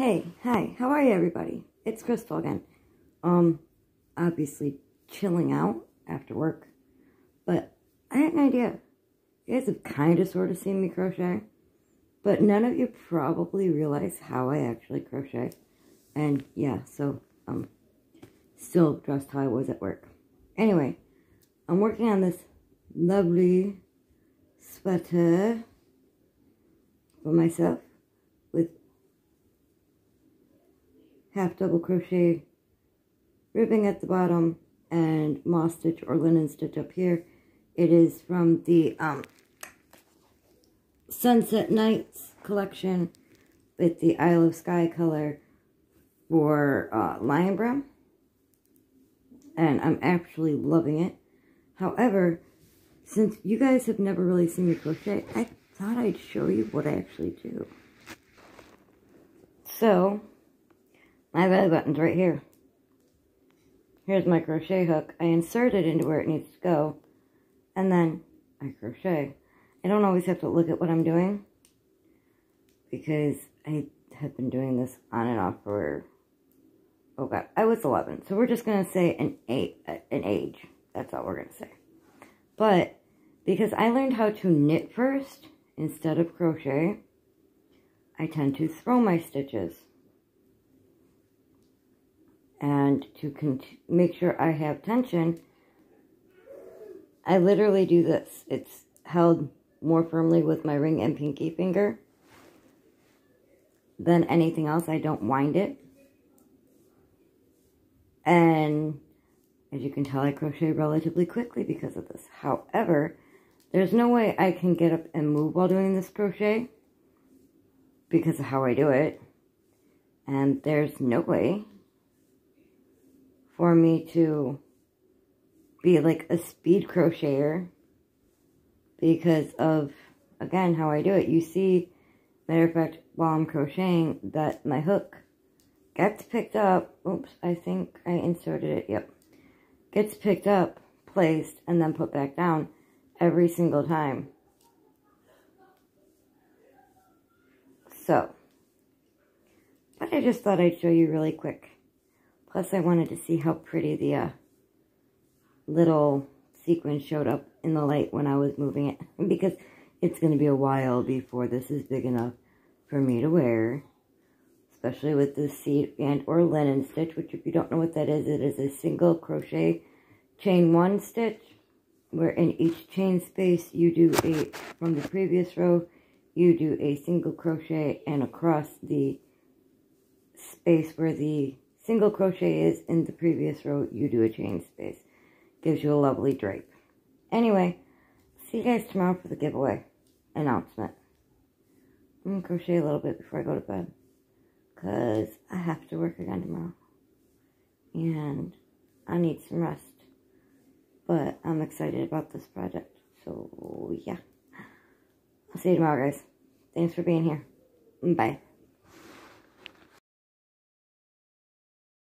Hey, hi, how are you everybody? It's Chrystal again. Um, obviously chilling out after work, but I had an idea. You guys have kind of sort of seen me crochet, but none of you probably realize how I actually crochet. And yeah, so, um, still dressed how I was at work. Anyway, I'm working on this lovely sweater for myself with half double crochet ribbing at the bottom and moss stitch or linen stitch up here. It is from the um, Sunset Nights collection with the Isle of Skye color for uh, Lion Brand. And I'm actually loving it. However, since you guys have never really seen me crochet, I thought I'd show you what I actually do. So, my belly button's right here. Here's my crochet hook. I insert it into where it needs to go, and then I crochet. I don't always have to look at what I'm doing, because I have been doing this on and off for, oh god, I was 11. So we're just going to say an, eight, uh, an age. That's all we're going to say. But, because I learned how to knit first, instead of crochet, I tend to throw my stitches. And to make sure I have tension, I literally do this. It's held more firmly with my ring and pinky finger than anything else. I don't wind it. And as you can tell, I crochet relatively quickly because of this. However, there's no way I can get up and move while doing this crochet because of how I do it. And there's no way for me to be like a speed crocheter because of, again, how I do it. You see, matter of fact, while I'm crocheting, that my hook gets picked up. Oops, I think I inserted it. Yep. Gets picked up, placed, and then put back down every single time. So, but I just thought I'd show you really quick. Plus, I wanted to see how pretty the uh, little sequin showed up in the light when I was moving it. Because it's going to be a while before this is big enough for me to wear. Especially with the seed and or linen stitch, which if you don't know what that is, it is a single crochet chain one stitch where in each chain space you do a, from the previous row, you do a single crochet and across the space where the single crochet is in the previous row, you do a chain space. Gives you a lovely drape. Anyway, see you guys tomorrow for the giveaway announcement. I'm going to crochet a little bit before I go to bed. Because I have to work again tomorrow. And I need some rest. But I'm excited about this project. So, yeah. I'll see you tomorrow, guys. Thanks for being here. Bye.